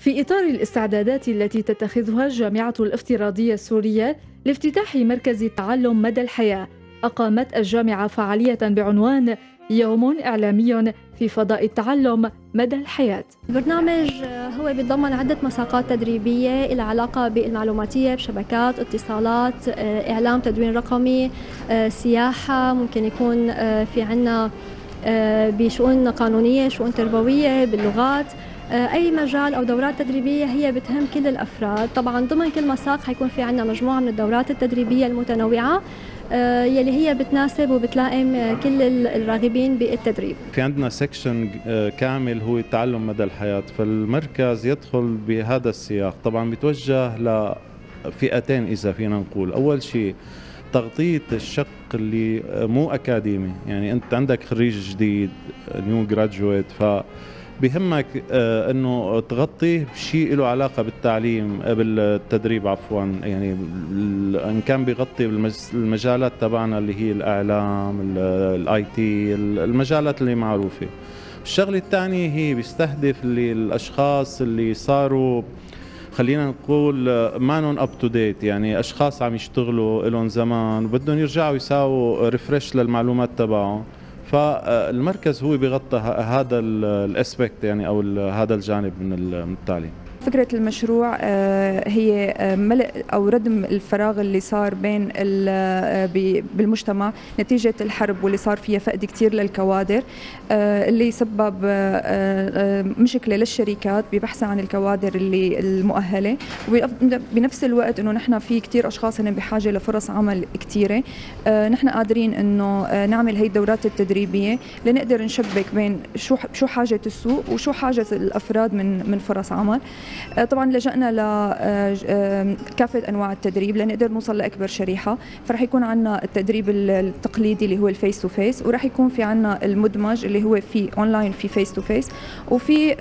في إطار الاستعدادات التي تتخذها الجامعة الافتراضية السورية لافتتاح مركز تعلم مدى الحياة أقامت الجامعة فعالية بعنوان يوم إعلامي في فضاء التعلم مدى الحياة. البرنامج هو بيتضمن عدة مساقات تدريبية إلى علاقة بالمعلوماتية بشبكات اتصالات إعلام تدوين رقمي سياحة ممكن يكون في عنا بشؤون قانونية شؤون تربوية باللغات. أي مجال أو دورات تدريبية هي بتهم كل الأفراد. طبعا ضمن كل مساق حيكون في عندنا مجموعة من الدورات التدريبية المتنوعة يلي هي بتناسب وبتلائم كل الراغبين بالتدريب. في عندنا سيكشن كامل هو التعلم مدى الحياة. فالمركز يدخل بهذا السياق. طبعا بيتوجه لفئتين إذا فينا نقول. أول شيء تغطية الشق اللي مو أكاديمي. يعني أنت عندك خريج جديد new graduate ف بهمك إنه تغطيه بشيء له علاقة بالتعليم آه، بالتدريب عفوا. يعني إن كان بيغطي المجالات تبعنا اللي هي الإعلام ال IT المجالات اللي معروفة. الشغلة الثانية هي بيستهدف اللي الأشخاص اللي صاروا خلينا نقول آه، مانون up to date يعني أشخاص عم يشتغلوا لهم زمان وبدهم يرجعوا يساووا refresh للمعلومات تبعهم. فالمركز هو بيغطى هذا ال aspect يعني أو هذا الجانب من التعليم. فكرة المشروع آه، هي آه، ملء أو ردم الفراغ اللي صار بين آه، بالمجتمع نتيجة الحرب واللي صار فيها فقد كثير للكوادر اللي سبب مشكلة للشركات ببحثها عن الكوادر اللي المؤهلة. وبنفس الوقت إنه نحن في كثير أشخاص هن بحاجة لفرص عمل كثيرة نحن قادرين إنه نعمل هي الدورات التدريبية لنقدر نشبك بين شو شو حاجة السوق وشو حاجة الأفراد من من فرص عمل. طبعا لجأنا لكافة آه، أنواع التدريب لنقدر نوصل لأكبر شريحة فرح يكون عندنا التدريب التقليدي اللي هو ال face to face ورح يكون في عندنا المدمج اللي هو في أونلاين في face to face وفي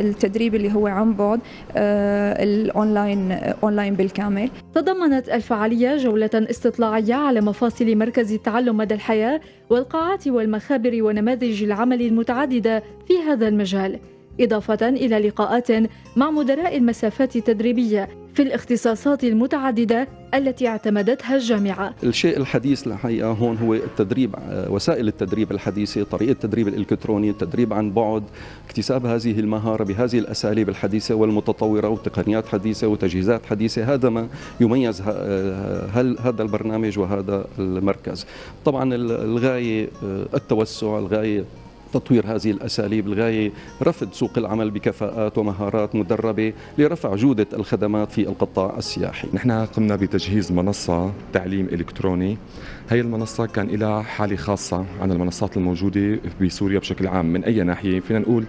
التدريب اللي هو عن بعد آه، ال online online بالكامل. تضمنت الفعالية جولة استطلاعية على مفاصل مركز التعلم مدى الحياة والقاعات والمخابر ونماذج العمل المتعددة في هذا المجال. إضافة إلى لقاءات مع مدراء المساقات التدريبية في الاختصاصات المتعددة التي اعتمدتها الجامعة. الشيء الحديث الحقيقة هون هو التدريب وسائل التدريب الحديثة طريقة التدريب الإلكتروني التدريب عن بعد اكتساب هذه المهارة بهذه الأساليب الحديثة والمتطورة وتقنيات حديثة وتجهيزات حديثة. هذا ما يميز هذا البرنامج وهذا المركز. طبعا الغاية التوسع الغاية تطوير هذه الأساليب لغاية رفض سوق العمل بكفاءات ومهارات مدربة لرفع جودة الخدمات في القطاع السياحي. نحن قمنا بتجهيز منصة تعليم إلكتروني. هي المنصة كان لها حالة خاصة عن المنصات الموجودة بسوريا بشكل عام. من أي ناحية فينا نقول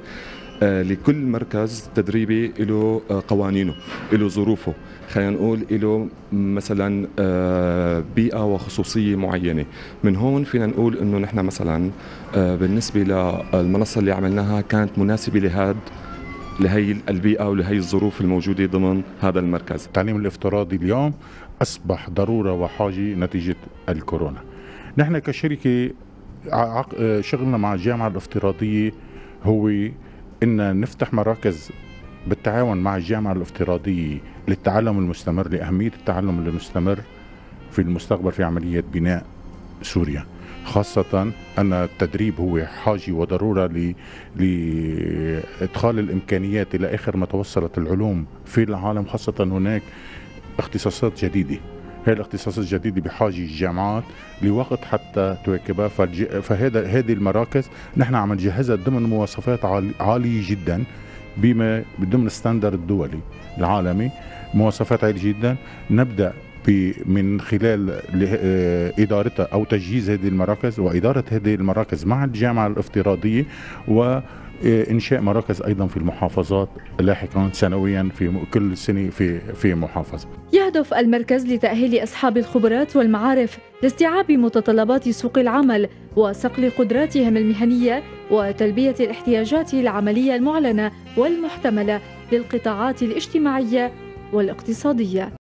لكل مركز تدريبي له آه، قوانينه له ظروفه. خلينا نقول له مثلا آه، بيئة وخصوصية معينة. من هون فينا نقول إنه نحن مثلا بالنسبة للمنصة اللي عملناها كانت مناسبة لهذا لهي البيئة ولهي الظروف الموجودة ضمن هذا المركز. التعليم الافتراضي اليوم أصبح ضرورة وحاجة نتيجة الكورونا. نحن كشركة شغلنا مع الجامعة الافتراضية هو إن نفتح مراكز بالتعاون مع الجامعة الافتراضية للتعلم المستمر لأهمية التعلم المستمر في المستقبل في عملية بناء سوريا. خاصة أن التدريب هو حاجة وضرورة لإدخال الإمكانيات إلى آخر ما توصلت العلوم في العالم خاصة هناك اختصاصات جديدة. هي الاختصاصات الجديده بحاجة الجامعات لوقت حتى تواكبها. فهذا هذه المراكز نحن عم نجهزها ضمن مواصفات عالية جدا بما ضمن الستاندرد الدولي العالمي. مواصفات عالية جدا. نبدأ من خلال آه، إدارتها أو تجهيز هذه المراكز وإدارة هذه المراكز مع الجامعة الافتراضية و إنشاء مراكز أيضا في المحافظات لاحقا سنويا في كل سنة في في محافظة. يهدف المركز لتأهيل أصحاب الخبرات والمعارف لاستيعاب متطلبات سوق العمل وصقل قدراتهم المهنية وتلبية الاحتياجات العملية المعلنة والمحتملة للقطاعات الاجتماعية والاقتصادية.